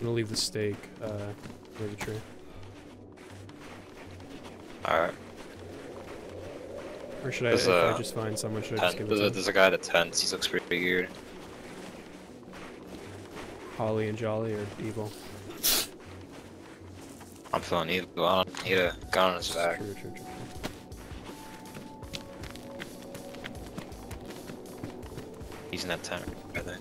gonna leave the stake uh, near the tree. Alright. Or should I, There's if I a just find someone, should I just give it There's, a, there's a guy at a tent. He looks pretty weird. Holly and Jolly or Evil? I'm feeling evil. I don't need a gun on his back. True, true, true. He's in that tent right there.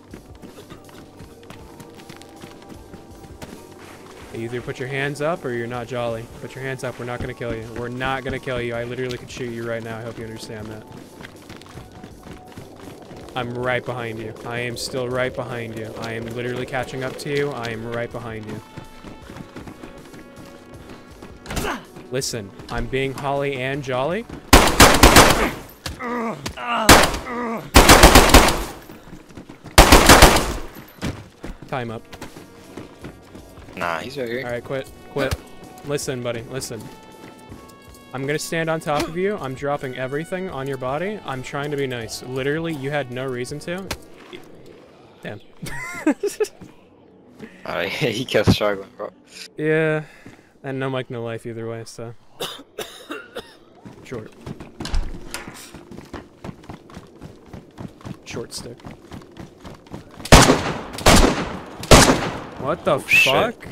Either put your hands up or you're not Jolly. Put your hands up, we're not gonna kill you. We're not gonna kill you. I literally could shoot you right now. I hope you understand that. I'm right behind you. I am still right behind you. I am literally catching up to you. I am right behind you. Listen, I'm being Holly and Jolly. Time up. Nah, he's right here. Alright, quit. Quit. Listen, buddy, listen. I'm gonna stand on top of you. I'm dropping everything on your body. I'm trying to be nice. Literally, you had no reason to. Damn. Alright, he kept struggling, bro. yeah. And no mic, no life either way, so. Short. Short stick. What the Oh, shit. fuck?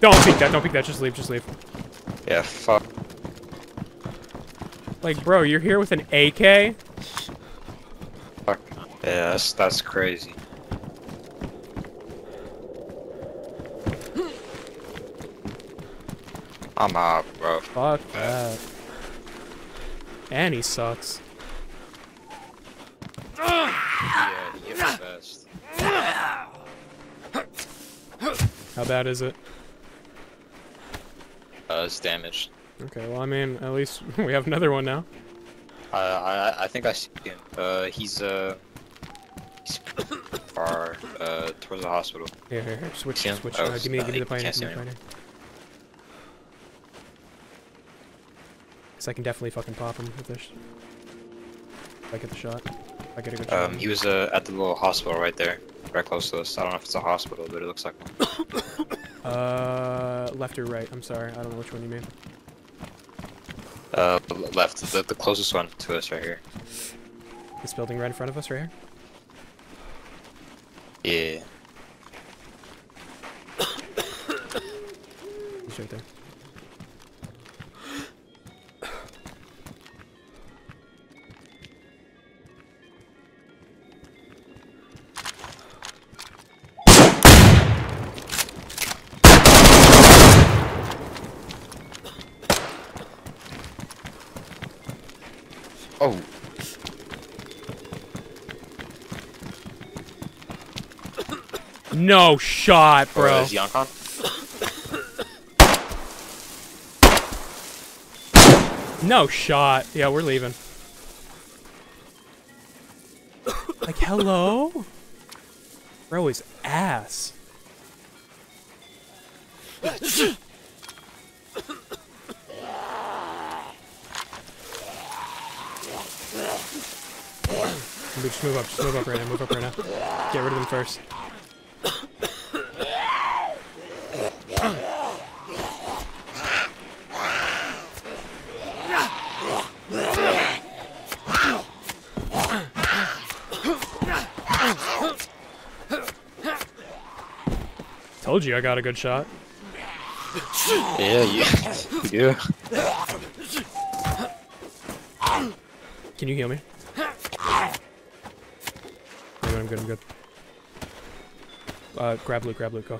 Don't peek that, don't peek that, just leave, just leave. Yeah, fuck. Like, bro, you're here with an AK? Fuck. Yeah, that's, that's crazy. I'm out, bro. Fuck that. And he sucks. Yeah, gets best. How bad is it? Uh, it's damaged. Okay, well, I mean, at least we have another one now. I I I think I see him. Uh, he's uh, he's far uh towards the hospital. Here, here, here. Switch, switch. Oh, uh, give me, uh, give me the pioneer. Give me the pioneer. Cause I can definitely fucking pop him with this. If I get the shot. I get a good shot. Um, he was uh at the little hospital right there, right close to us. I don't know if it's a hospital, but it looks like one. Uh, left or right? I'm sorry, I don't know which one you mean. Uh, left, the, the closest one to us right here. This building right in front of us, right here. Yeah. He's right there. Oh, No shot, bro. bro. Is he on con? No shot. Yeah, we're leaving. like, hello? Bro is ass. Just move up, just move up right now, move up right now. Get rid of them first. Told you I got a good shot. Yeah, you, yeah. Can you heal me? I'm good, I'm good, I'm good. Uh, grab loot, grab loot, go.